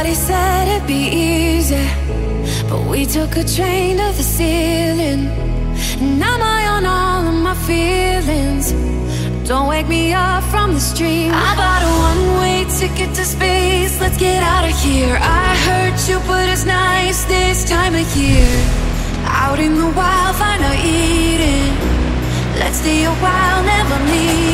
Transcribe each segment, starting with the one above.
Everybody said it'd be easy But we took a train to the ceiling. And I'm high on all of my feelings. Don't wake me up from this dream I bought a one-way ticket to space. Let's get out of here. I heard you, but it's nice this time of year. Out in the wild, find our Eden. Let's stay a while, never leave.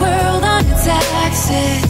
world on its axis